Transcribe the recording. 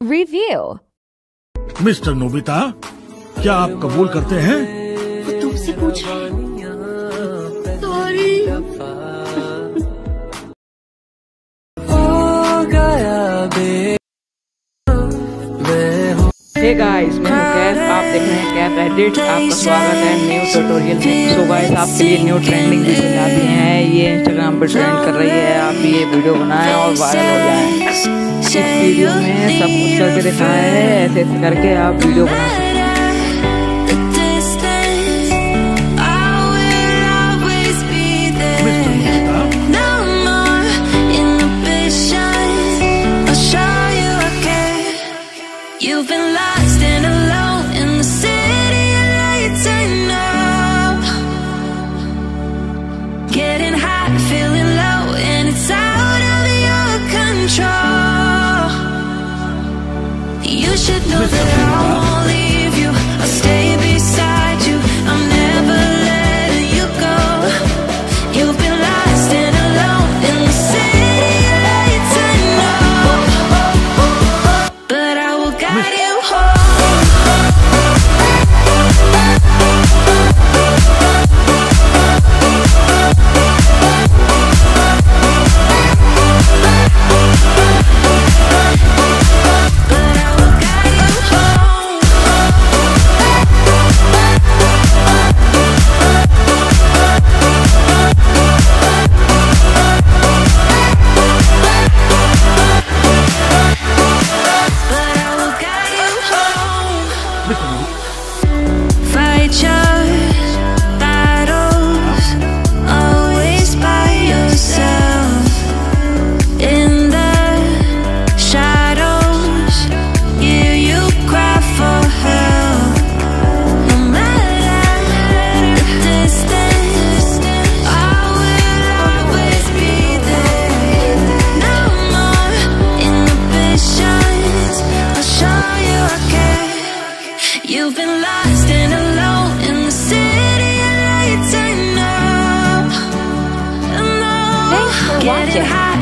Review. Mister Nobita क्या आप कबूल करते हैं? वो तुमसे पूछ रहे हैं। सॉरी गाइस मैं कैफ आप देख रहे हैं कैफ एडिट, आपका स्वागत है न्यू ट्यूटोरियल में। सो गाइस आपके लिए न्यू ट्रेंडिंग वीडियो लाते हैं। ये इंस्टाग्राम पर ट्रेंड कर रही है, आप ये वीडियो बनाएँ और वायरल हो जाएँ। इस वीडियो में सब कुछ करके दिखाया है, ऐसे ऐसे करके आप वीडियो बना सकते हैं। You've been lost and alone Mr. only. You've been lost and alone in the city of lights. I know. I know. Thanks for watching.